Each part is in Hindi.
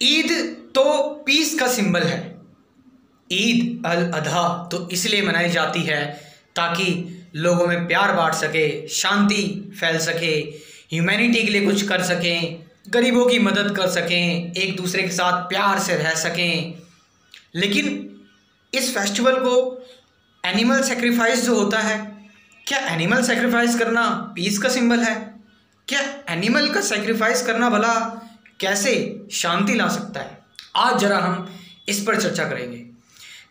ईद तो पीस का सिंबल है। ईद अल अधा तो इसलिए मनाई जाती है ताकि लोगों में प्यार बांट सके, शांति फैल सके ह्यूमैनिटी के लिए कुछ कर सकें, गरीबों की मदद कर सकें, एक दूसरे के साथ प्यार से रह सकें। लेकिन इस फेस्टिवल को एनिमल सेक्रीफाइस जो होता है, क्या एनिमल सेक्रीफाइस करना पीस का सिंबल है? क्या एनिमल का सेक्रीफाइस करना भला कैसे शांति ला सकता है? आज जरा हम इस पर चर्चा करेंगे।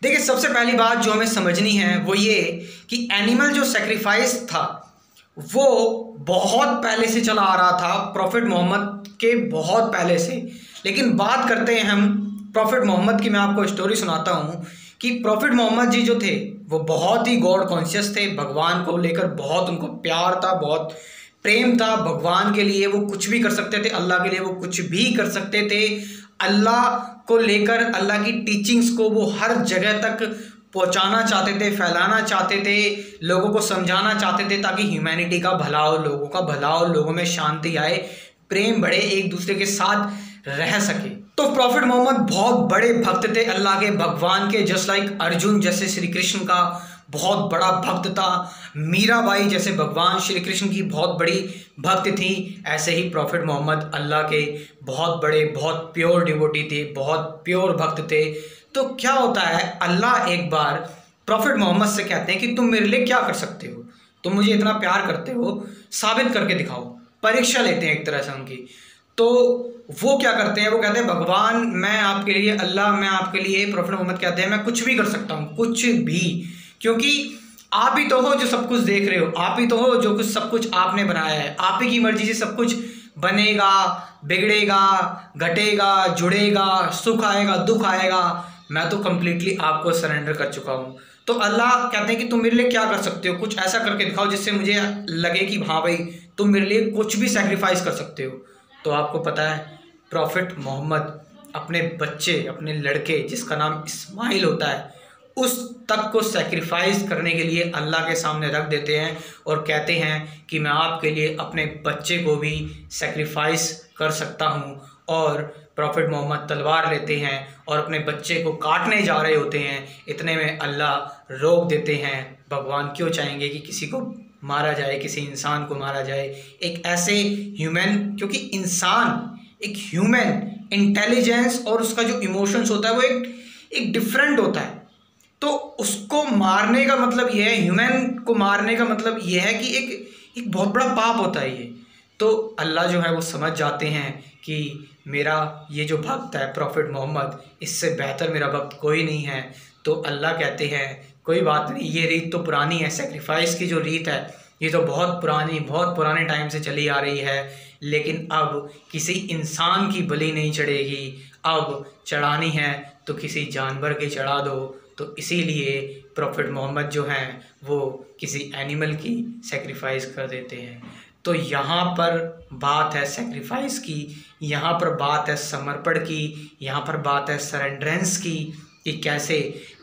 देखिए, सबसे पहली बात जो हमें समझनी है वो ये कि एनिमल जो सेक्रीफाइस था, वो बहुत पहले से चला आ रहा था। प्रॉफिट मोहम्मद के बहुत पहले से। लेकिन बात करते हैं हम प्रॉफिट मोहम्मद की। मैं आपको स्टोरी सुनाता हूँ कि प्रॉफिट मोहम्मद जी जो थे, वो बहुत ही गॉड कॉन्शियस थे। भगवान को लेकर बहुत उनको प्यार था, बहुत प्रेम था, भगवान के लिए वो कुछ भी कर सकते थे, अल्लाह के लिए वो कुछ भी कर सकते थे। अल्लाह को लेकर, अल्लाह की टीचिंग्स को वो हर जगह तक पहुंचाना चाहते थे, फैलाना चाहते थे, लोगों को समझाना चाहते थे ताकि ह्यूमैनिटी का भला हो, लोगों का भला हो, लोगों में शांति आए, प्रेम बढ़े, एक दूसरे के साथ रह सके। तो प्रॉफिट मोहम्मद बहुत बड़े भक्त थे, अल्लाह के, भगवान के जस्ट लाइक अर्जुन जैसे श्री कृष्ण का बहुत बड़ा भक्त था। मीराबाई जैसे भगवान श्री कृष्ण की बहुत बड़ी भक्त थी। ऐसे ही प्रॉफिट मोहम्मद अल्लाह के बहुत बड़े, बहुत प्योर डिवोटी थे, बहुत प्योर भक्त थे। तो क्या होता है, अल्लाह एक बार प्रॉफिट मोहम्मद से कहते हैं कि तुम मेरे लिए क्या कर सकते हो? तुम मुझे इतना प्यार करते हो, साबित करके दिखाओ, परीक्षा लेते हैं एक तरह से उनकी। तो वो क्या करते हैं, वो कहते हैं, भगवान, मैं आपके लिए, अल्लाह, मैं आपके लिए प्रॉफिट मोहम्मद कहते हैं, मैं कुछ भी कर सकता हूँ, कुछ भी। क्योंकि आप ही तो हो जो सब कुछ देख रहे हो, आप ही तो हो जो कुछ सब कुछ आपने बनाया है। आप ही की मर्ज़ी से सब कुछ बनेगा, बिगड़ेगा, घटेगा, जुड़ेगा, सुख आएगा, दुख आएगा। मैं तो कंप्लीटली आपको सरेंडर कर चुका हूँ। तो अल्लाह कहते हैं कि तुम मेरे लिए क्या कर सकते हो? कुछ ऐसा करके दिखाओ जिससे मुझे लगे कि हाँ भाई, तुम मेरे लिए कुछ भी सेक्रीफाइस कर सकते हो। तो आपको पता है प्रॉफिट मोहम्मद अपने बच्चे, अपने लड़के, जिसका नाम इस्माइल होता है उस तक को सेक्रीफाइस करने के लिए अल्लाह के सामने रख देते हैं और कहते हैं कि मैं आपके लिए अपने बच्चे को भी सेक्रीफाइस कर सकता हूँ। और प्रॉफिट मोहम्मद तलवार लेते हैं और अपने बच्चे को काटने जा रहे होते हैं। इतने में अल्लाह रोक देते हैं। भगवान क्यों चाहेंगे कि किसी को मारा जाए, किसी इंसान को मारा जाए? एक ऐसे ह्यूमन क्योंकि इंसान एक ह्यूमन इंटेलिजेंस और उसका जो इमोशंस होता है वो एक एक डिफरेंट होता है। तो उसको मारने का मतलब यह है ह्यूमन को मारने का मतलब यह है कि एक एक बहुत बड़ा पाप होता है ये। तो अल्लाह जो है वो समझ जाते हैं कि मेरा ये जो भक्त है प्रॉफिट मोहम्मद, इससे बेहतर मेरा भक्त कोई नहीं है। तो अल्लाह कहते हैं, कोई बात नहीं, ये रीत तो पुरानी है सेक्रीफाइस की जो रीत है, ये तो बहुत पुरानी, बहुत पुराने टाइम से चली आ रही है। लेकिन अब किसी इंसान की बलि नहीं चढ़ेगी। अब चढ़ानी है तो किसी जानवर की चढ़ा दो। तो इसीलिए प्रॉफिट मोहम्मद जो हैं, वो किसी एनिमल की सेक्रीफाइस कर देते हैं। तो यहाँ पर बात है सेक्रीफाइस की, यहाँ पर बात है समर्पण की, यहाँ पर बात है सरेंड्रेंस की, कि कैसे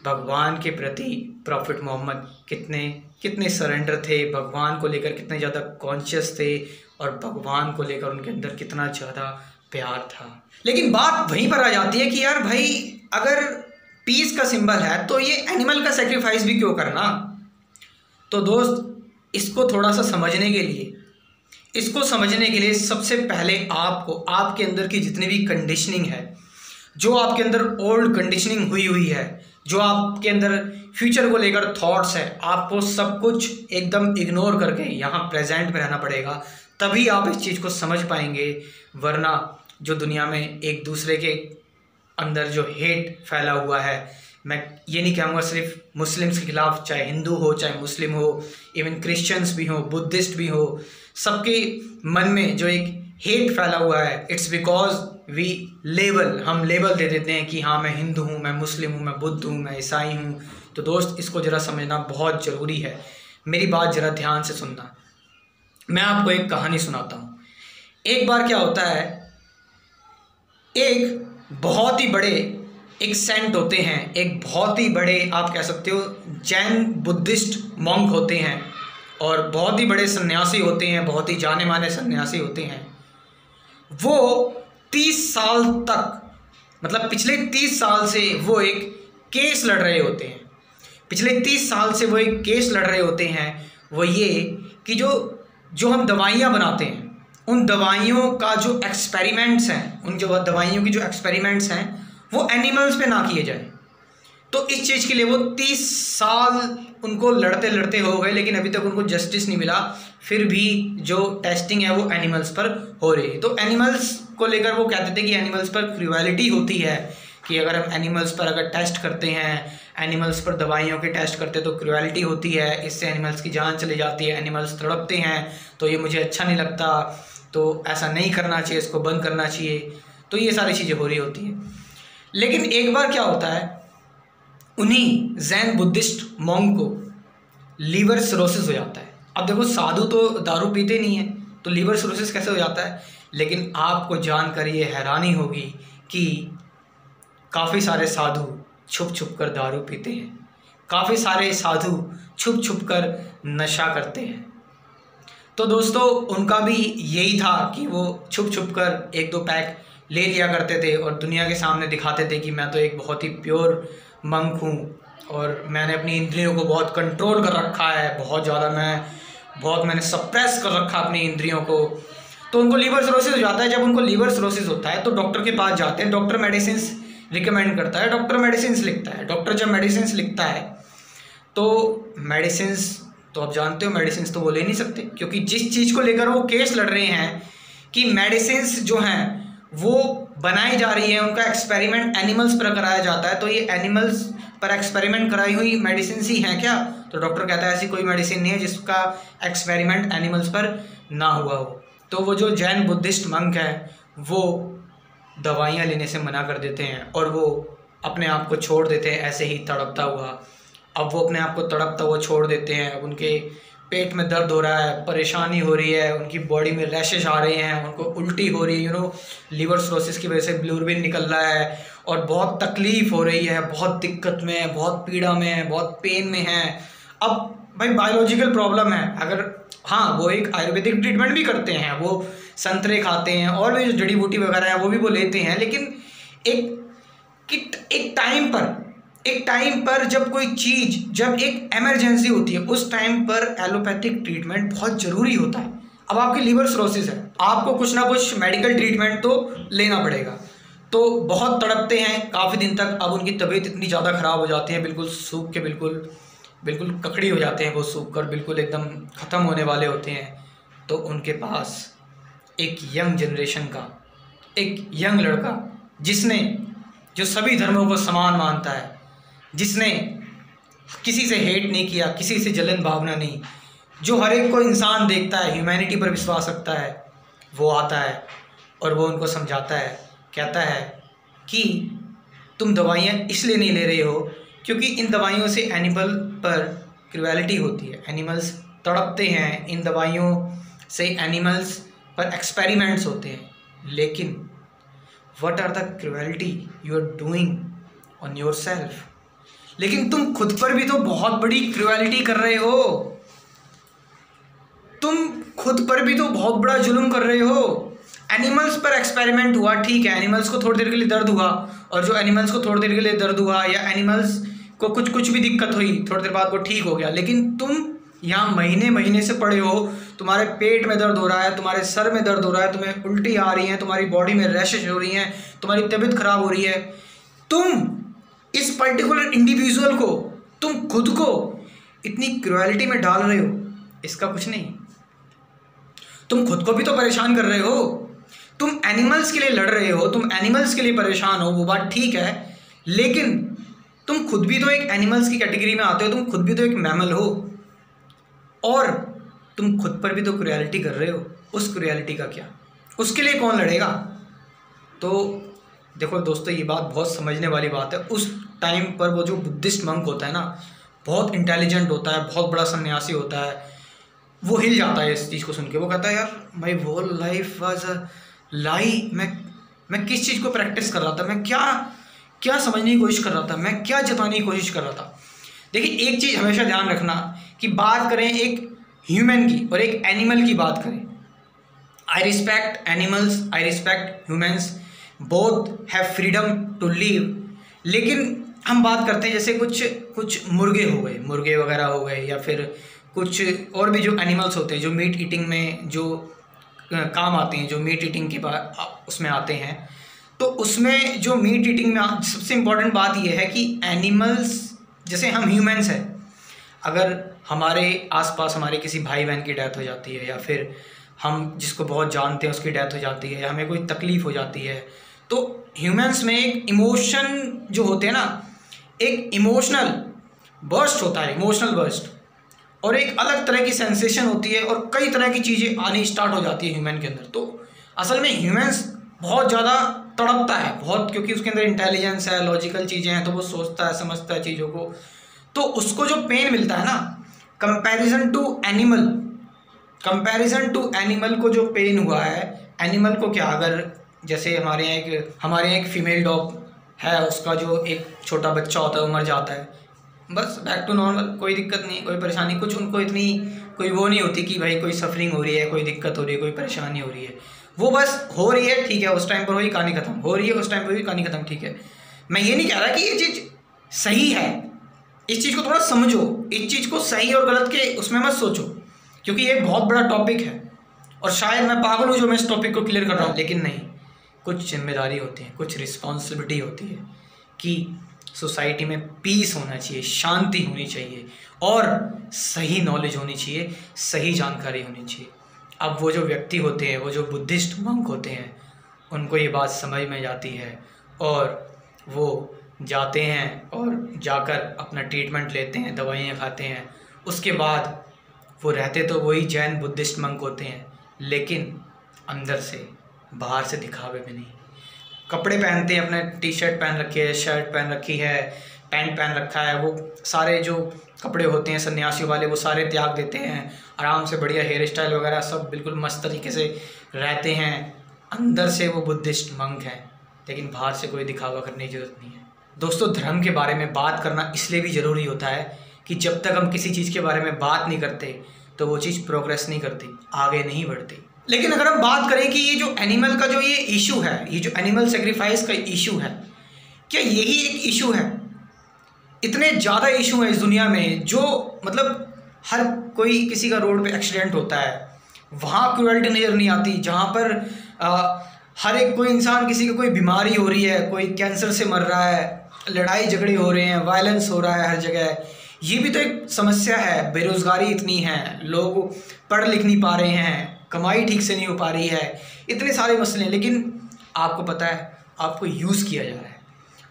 भगवान के प्रति प्रॉफिट मोहम्मद कितने कितने सरेंडर थे, भगवान को लेकर कितने ज़्यादा कॉन्शियस थे, और भगवान को लेकर उनके अंदर कितना ज़्यादा प्यार था। लेकिन बात वहीं पर आ जाती है कि यार भाई, अगर पीस का सिंबल है तो ये एनिमल का सेक्रीफाइस भी क्यों करना? तो दोस्त, इसको थोड़ा सा समझने के लिए, इसको समझने के लिए सबसे पहले आपको, आपके अंदर की जितनी भी कंडीशनिंग है, जो आपके अंदर ओल्ड कंडीशनिंग हुई हुई है, जो आपके अंदर फ्यूचर को लेकर थॉट्स है, आपको सब कुछ एकदम इग्नोर करके यहाँ प्रेजेंट में रहना पड़ेगा, तभी आप इस चीज़ को समझ पाएँगे, वरना जो दुनिया में एक दूसरे के अंदर जो हेट फैला हुआ है। मैं ये नहीं कहूँगा सिर्फ़ मुस्लिम्स के खिलाफ, चाहे हिंदू हो, चाहे मुस्लिम हो इवन क्रिश्चियंस भी हो बुद्धिस्ट भी हो, सबके मन में जो एक हेट फैला हुआ है इट्स बिकॉज़ वी लेबल हम लेबल दे देते हैं कि हाँ मैं हिंदू हूँ, मैं मुस्लिम हूँ, मैं बुद्ध हूँ, मैं ईसाई हूँ। तो दोस्त, इसको ज़रा समझना बहुत ज़रूरी है। मेरी बात ज़रा ध्यान से सुनना। मैं आपको एक कहानी सुनाता हूँ। एक बार क्या होता है, एक बहुत ही बड़े एक सेंट होते हैं, एक बहुत ही बड़े आप कह सकते हो जैन बुद्धिस्ट मॉन्क होते हैं और बहुत ही बड़े सन्यासी होते हैं, बहुत ही जाने माने सन्यासी होते हैं। वो तीस साल तक मतलब पिछले तीस साल से वो एक केस लड़ रहे होते हैं। पिछले तीस साल से वो एक केस लड़ रहे होते हैं, वो ये कि जो जो हम दवाइयाँ बनाते हैं उन दवाइयों का जो एक्सपेरिमेंट्स हैं, उन जो दवाइयों की जो एक्सपेरिमेंट्स हैं, वो एनिमल्स पे ना किए जाए। तो इस चीज़ के लिए वो तीस साल उनको लड़ते लड़ते हो गए, लेकिन अभी तक उनको जस्टिस नहीं मिला। फिर भी जो टेस्टिंग है वो एनिमल्स पर हो रही है। तो एनिमल्स को लेकर वो कहते थे कि एनिमल्स पर क्रिवालिटी होती है, कि अगर हम एनिमल्स पर अगर टेस्ट करते हैं एनिमल्स पर दवाइयों के टेस्ट करते तो क्रुएलिटी होती है। इससे एनिमल्स की जान चली जाती है एनिमल्स तड़पते हैं तो ये मुझे अच्छा नहीं लगता। तो ऐसा नहीं करना चाहिए, इसको बंद करना चाहिए। तो ये सारी चीज़ें हो रही होती हैं। लेकिन एक बार क्या होता है, उन्हीं जैन बुद्धिस्ट मोंग को लीवर सरोसिस हो जाता है। अब देखो, साधु तो दारू पीते नहीं है तो लीवर सरोसिस कैसे हो जाता है? लेकिन आपको जानकर ये हैरानी होगी कि काफ़ी सारे साधु छुप छुप कर दारू पीते हैं। काफ़ी सारे साधु छुप छुप कर नशा करते हैं। तो दोस्तों, उनका भी यही था कि वो छुप छुप कर एक दो पैक ले लिया करते थे और दुनिया के सामने दिखाते थे कि मैं तो एक बहुत ही प्योर मंक हूँ और मैंने अपनी इंद्रियों को बहुत कंट्रोल कर रखा है, बहुत ज़्यादा मैं, बहुत मैंने सप्रेस कर रखा अपनी इंद्रियों को। तो उनको लीवर सरोसिस हो जाता है। जब उनको लीवर सरोसिस होता है तो डॉक्टर के पास जाते हैं। डॉक्टर मेडिसिन रिकमेंड करता है। डॉक्टर मेडिसिन लिखता है। डॉक्टर जब मेडिसिन लिखता है तो मेडिसिन तो आप जानते हो मेडिसिन तो वो ले नहीं सकते। क्योंकि जिस चीज़ को लेकर वो केस लड़ रहे हैं कि मेडिसिन जो हैं, वो बनाई जा रही है, उनका एक्सपेरिमेंट एनिमल्स पर कराया जाता है तो ये एनिमल्स पर एक्सपेरिमेंट कराई हुई मेडिसिन ही हैं क्या? तो डॉक्टर कहता है, ऐसी कोई मेडिसिन नहीं है जिसका एक्सपेरिमेंट एनिमल्स पर ना हुआ हो। तो वो जो जैन बुद्धिस्ट मंक है, वो दवाइयाँ लेने से मना कर देते हैं और वो अपने आप को छोड़ देते हैं, ऐसे ही तड़पता हुआ अब वो अपने आप को तड़पता हुआ छोड़ देते हैं। उनके पेट में दर्द हो रहा है, परेशानी हो रही है, उनकी बॉडी में रैशेज आ रहे हैं, उनको उल्टी हो रही है यू नो लीवर स्रोसिस की वजह से ब्लूरबिन निकल रहा है और बहुत तकलीफ़ हो रही है, बहुत दिक्कत में है बहुत पीड़ा में है बहुत पेन में है। अब भाई बायोलॉजिकल प्रॉब्लम है। अगर हाँ वो एक आयुर्वेदिक ट्रीटमेंट भी करते हैं, वो संतरे खाते हैं और भी जो जड़ी बूटी वगैरह है, वो भी वो लेते हैं, लेकिन एक एक टाइम पर एक टाइम पर जब कोई चीज़, जब एक एमरजेंसी होती है, उस टाइम पर एलोपैथिक ट्रीटमेंट बहुत ज़रूरी होता है। अब आपकी लीवर सरोसिस है। आपको कुछ ना कुछ मेडिकल ट्रीटमेंट तो लेना पड़ेगा। तो बहुत तड़पते हैं काफ़ी दिन तक। अब उनकी तबीयत इतनी ज़्यादा ख़राब हो जाती है, बिल्कुल सूख के, बिल्कुल बिल्कुल ककड़ी हो जाते हैं वो सूख कर, बिल्कुल एकदम ख़त्म होने वाले होते हैं। तो उनके पास एक यंग जनरेशन का, एक यंग लड़का, जिसने, जो सभी धर्मों को समान मानता है जिसने किसी से हेट नहीं किया, किसी से जलन भावना नहीं, जो हर एक को इंसान देखता है ह्यूमैनिटी पर विश्वास रखता है, वो आता है और वो उनको समझाता है, कहता है कि तुम दवाइयाँ इसलिए नहीं ले रहे हो क्योंकि इन दवाइयों से एनिमल पर क्रुएलिटी होती है। एनिमल्स तड़पते हैं, इन दवाइयों से एनिमल्स पर एक्सपेरिमेंट्स होते हैं। लेकिन what are the cruelty you are doing on yourself लेकिन तुम खुद पर भी तो बहुत बड़ी क्रुएलिटी कर रहे हो। तुम खुद पर भी तो बहुत बड़ा जुल्म कर रहे हो। एनिमल्स पर एक्सपेरिमेंट हुआ, ठीक है। एनिमल्स को थोड़ी देर के लिए दर्द हुआ और जो एनिमल्स को थोड़ी देर के लिए दर्द हुआ या एनिमल्स को कुछ कुछ भी दिक्कत हुई, थोड़ी देर बाद वो ठीक हो गया। लेकिन तुम यहाँ महीने महीने से पड़े हो। तुम्हारे पेट में दर्द हो रहा है, तुम्हारे सर में दर्द हो रहा है, तुम्हें उल्टी आ रही है, तुम्हारी बॉडी में रैशेज हो रही हैं, तुम्हारी तबीयत खराब हो रही है। तुम इस पर्टिकुलर इंडिविजुअल को, तुम खुद को इतनी क्रुएलिटी में डाल रहे हो। इसका कुछ नहीं। तुम खुद को भी तो परेशान कर रहे हो। तुम एनिमल्स के लिए लड़ रहे हो, तुम एनिमल्स के लिए परेशान हो, वो बात ठीक है। लेकिन तुम खुद भी तो एक एनिमल्स की कैटेगरी में आते हो, तुम खुद भी तो एक मैमल हो। और तुम खुद पर भी तो क्रियलिटी कर रहे हो। उस क्रियलिटी का क्या? उसके लिए कौन लड़ेगा? तो देखो दोस्तों, ये बात बहुत समझने वाली बात है। उस टाइम पर वो जो बुद्धिस्ट मंक होता है ना, बहुत इंटेलिजेंट होता है, बहुत बड़ा सन्यासी होता है, वो हिल जाता है इस चीज़ को सुन के वो कहता है, यार माई वो लाइफ वॉज़ अ लाई मैं मैं किस चीज़ को प्रैक्टिस कर रहा था? मैं क्या क्या समझने की कोशिश कर रहा था? मैं क्या जताने की कोशिश कर रहा था? देखिए, एक चीज़ हमेशा ध्यान रखना कि बात करें एक ह्यूमन की और एक एनिमल की बात करें। I respect animals I respect humans both have freedom to live लेकिन हम बात करते हैं जैसे कुछ कुछ मुर्गे हो गए, मुर्गे वगैरह हो गए, या फिर कुछ और भी जो एनिमल्स होते हैं, जो मीट ईटिंग में जो काम आते हैं, जो मीट ईटिंग के उसमें आते हैं तो उसमें जो मीट ईटिंग में सबसे इंपॉर्टेंट बात यह है कि एनिमल्स जैसे हम ह्यूमंस हैं, अगर हमारे आसपास हमारे किसी भाई बहन की डेथ हो जाती है, या फिर हम जिसको बहुत जानते हैं उसकी डेथ हो जाती है, या हमें कोई तकलीफ़ हो जाती है तो ह्यूमंस में एक इमोशन जो होते हैं ना, एक इमोशनल बर्स्ट होता है, इमोशनल बर्स्ट। और एक अलग तरह की सेंसेशन होती है और कई तरह की चीज़ें आनी स्टार्ट हो जाती है ह्यूमन के अंदर। तो असल में ह्यूमंस बहुत ज़्यादा तड़पता है, बहुत क्योंकि उसके अंदर इंटेलिजेंस है लॉजिकल चीज़ें हैं तो वो सोचता है, समझता है चीज़ों को। तो उसको जो पेन मिलता है ना comparison to animal comparison to animal को जो पेन हुआ है एनिमल को क्या, अगर जैसे हमारे यहाँ एक, हमारे यहाँ एक फीमेल डॉग है, उसका जो एक छोटा बच्चा होता है, वो मर जाता है। बस बैक टू नॉर्मल कोई दिक्कत नहीं, कोई परेशानी, कुछ उनको इतनी, कोई वो नहीं होती कि भाई कोई सफरिंग हो रही है, कोई दिक्कत हो रही है, कोई परेशानी हो रही है। वो बस, हो रही है, ठीक है, उस टाइम पर हुई कहानी खत्म, हो रही है, उस टाइम पर हुई कहानी खत्म, ठीक है। मैं ये नहीं कह रहा कि ये चीज़ सही है। इस चीज़ को थोड़ा समझो, इस चीज़ को सही और गलत के उसमें मत सोचो, क्योंकि ये बहुत बड़ा टॉपिक है। और शायद मैं पागल हूँ जो मैं इस टॉपिक को क्लियर कर रहा हूँ, लेकिन नहीं। कुछ ज़िम्मेदारी होती है, कुछ रिस्पॉन्सिबिलिटी होती है कि सोसाइटी में पीस होना चाहिए, शांति होनी चाहिए और सही नॉलेज होनी चाहिए, सही जानकारी होनी चाहिए। अब वो जो व्यक्ति होते हैं, वो जो बुद्धिस्ट मंक होते हैं, उनको ये बात समझ में जाती है और वो जाते हैं और जाकर अपना ट्रीटमेंट लेते हैं, दवाइयाँ खाते हैं। उसके बाद वो रहते तो वही जैन बुद्धिस्ट मंक होते हैं, लेकिन अंदर से बाहर से दिखावे में नहीं। कपड़े पहनते हैं, अपने टी शर्ट पहन रखी है शर्ट पहन रखी है पैंट पहन रखा है, वो सारे जो कपड़े होते हैं, सन्यासी वाले, वो सारे त्याग देते हैं। आराम से बढ़िया हेयर स्टाइल वगैरह सब बिल्कुल मस्त तरीके से रहते हैं। अंदर से वो बुद्धिस्ट मंक हैं, लेकिन बाहर से कोई दिखावा करने की ज़रूरत नहीं है। दोस्तों, धर्म के बारे में बात करना इसलिए भी ज़रूरी होता है कि जब तक हम किसी चीज़ के बारे में बात नहीं करते तो वो चीज़ प्रोग्रेस नहीं करती, आगे नहीं बढ़ती। लेकिन अगर हम बात करें कि ये जो एनिमल का जो ये इशू है ये जो एनिमल सेक्रीफाइस का इशू है क्या यही एक इशू है? इतने ज़्यादा इशू हैं इस दुनिया में जो मतलब हर कोई किसी का रोड पे एक्सीडेंट होता है। वहाँ क्रूअल्टी नज़र नहीं आती जहाँ पर आ, हर एक कोई इंसान किसी की कोई बीमारी हो रही है कोई कैंसर से मर रहा है लड़ाई झगड़े हो रहे हैं वायलेंस हो रहा है हर जगह ये भी तो एक समस्या है बेरोज़गारी इतनी है लोग पढ़ लिख नहीं पा रहे हैं। कमाई ठीक से नहीं हो पा रही है। इतने सारे मसले हैं, लेकिन आपको पता है, आपको यूज़ किया जा रहा है।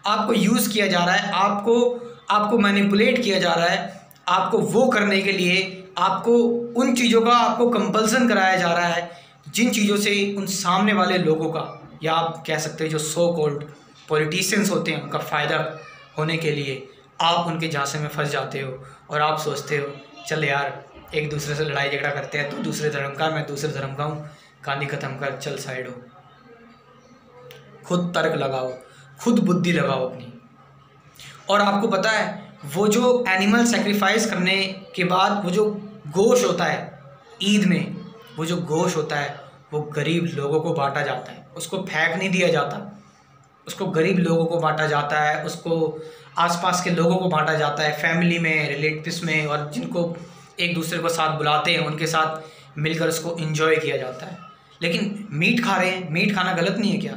आपको यूज़ किया जा रहा है, आपको आपको मैनिपुलेट किया जा रहा है, आपको वो करने के लिए, आपको उन चीज़ों का, आपको कंपल्सन कराया जा रहा है, जिन चीज़ों से उन सामने वाले लोगों का, या आप कह सकते हैं जो सो कॉल्ड पॉलिटिशियंस होते हैं, उनका फ़ायदा होने के लिए, आप उनके झांसे में फंस जाते हो और आप सोचते हो, चल यार एक दूसरे से लड़ाई झगड़ा करते हैं तो दूसरे धर्म का, मैं दूसरे धर्म का हूँ। कहानी ख़त्म कर, चल साइड। हो खुद तर्क लगाओ, खुद बुद्धि लगाओ अपनी। और आपको पता है, वो जो एनिमल सेक्रीफाइस करने के बाद वो जो गोश होता है, ईद में, वो जो गोश होता है, वो गरीब लोगों को बांटा जाता है। उसको फेंक नहीं दिया जाता। उसको गरीब लोगों को बांटा जाता है, उसको आसपास के लोगों को बांटा जाता है फैमिली में रिलेटिव्स में, और जिनको एक दूसरे को साथ बुलाते हैं, उनके साथ मिलकर उसको इन्जॉय किया जाता है। लेकिन मीट खा रहे हैं मीट खाना गलत नहीं है क्या?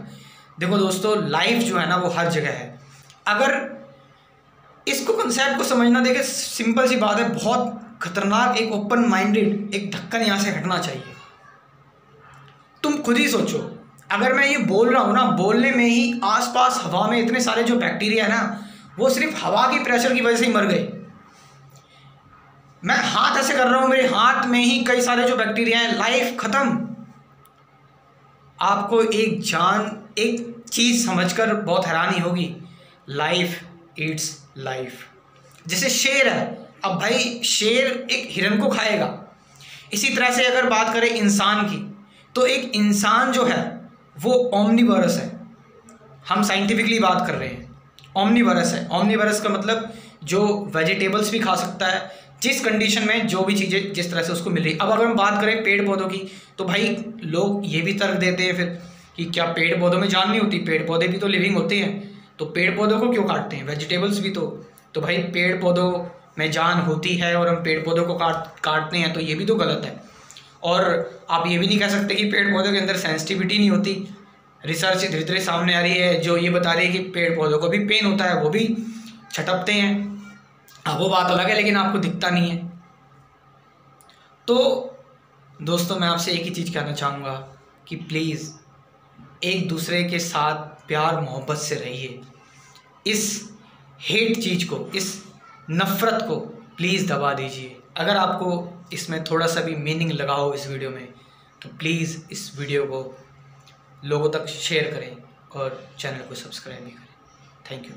देखो दोस्तों लाइफ जो है ना, वो हर जगह है। अगर इसको कंसेप्ट को समझना देखे सिंपल सी बात है, बहुत खतरनाक, एक ओपन माइंडेड एक ढक्कन यहाँ से हटना चाहिए। तुम खुद ही सोचो, अगर मैं ये बोल रहा हूँ ना, बोलने में ही आसपास हवा में इतने सारे जो बैक्टीरिया है ना, वो सिर्फ़ हवा की प्रेशर की वजह से ही मर गए। मैं हाथ ऐसे कर रहा हूँ, मेरे हाथ में ही कई सारे जो बैक्टीरिया हैं लाइफ खत्म। आपको एक जान, एक चीज़ समझकर बहुत हैरानी होगी। लाइफ इट्स लाइफ जैसे शेर है, अब भाई शेर एक हिरन को खाएगा। इसी तरह से अगर बात करें इंसान की तो एक इंसान जो है, वो ओमनीवरस है। हम साइंटिफिकली बात कर रहे हैं। ओमनीवरस है। ओमनीवरस का मतलब जो वेजिटेबल्स भी खा सकता है जिस कंडीशन में जो भी चीज़ें जिस तरह से उसको मिल रही। अब अगर हम बात करें पेड़ पौधों की तो भाई लोग ये भी तर्क देते हैं फिर कि क्या पेड़ पौधों में जान नहीं होती? पेड़ पौधे भी तो लिविंग होते हैं। तो पेड़ पौधों को क्यों काटते हैं? वेजिटेबल्स भी तो। तो भाई पेड़ पौधों में जान होती है और हम पेड़ पौधों को काट, काटते हैं तो ये भी तो गलत है। और आप ये भी नहीं कह सकते कि पेड़ पौधों के अंदर सेंसिटिविटी नहीं होती। रिसर्च धीरे धीरे सामने आ रही है, जो ये बता रही है कि पेड़ पौधों को भी पेन होता है, वो भी छटपते हैं। अब वो बात अलग है, लेकिन आपको दिखता नहीं है। तो दोस्तों, मैं आपसे एक ही चीज़ कहना चाहूँगा कि प्लीज़ एक दूसरे के साथ प्यार, मोहब्बत से रहिए। इस हेट चीज़ को, इस नफ़रत को प्लीज़ दबा दीजिए। अगर आपको इसमें थोड़ा सा भी मीनिंग लगा हो इस वीडियो में तो प्लीज़ इस वीडियो को लोगों तक शेयर करें और चैनल को सब्सक्राइब भी करें। Thank you